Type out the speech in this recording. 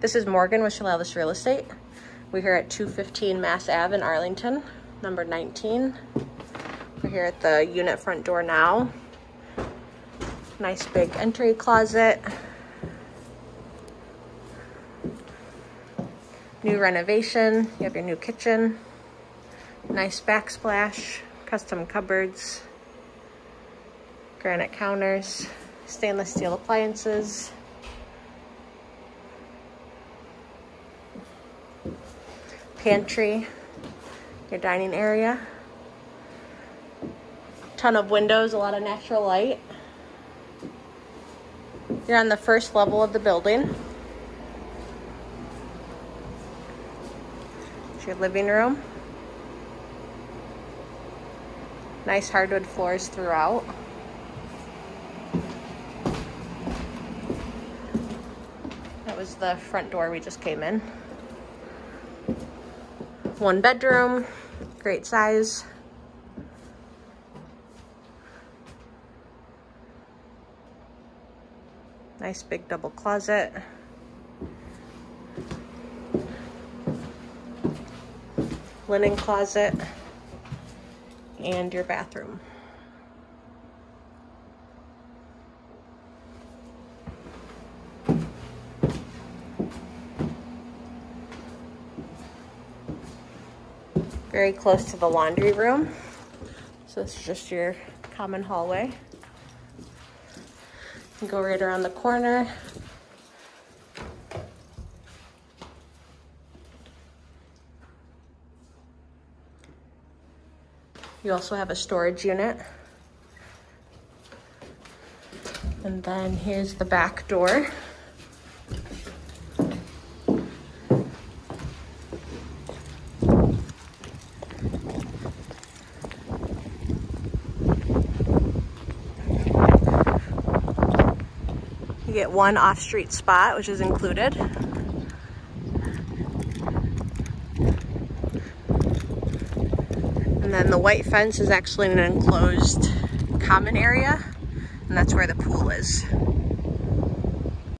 This is Morgan with Shilalis Real Estate. We're here at 215 Mass Ave in Arlington, number 19. We're here at the unit front door now. Nice big entry closet. New renovation. You have your new kitchen. Nice backsplash. Custom cupboards. Granite counters. Stainless steel appliances. Pantry, your dining area. Ton of windows, a lot of natural light. You're on the first level of the building. It's your living room. Nice hardwood floors throughout. That was the front door we just came in one bedroom, great size. Nice big double closet. Linen closet and your bathroom. Very close to the laundry room. So this is just your common hallway. You go right around the corner. You also have a storage unit. And then here's the back door. Get one off-street spot, which is included. And then the white fence is actually an enclosed common area, and that's where the pool is.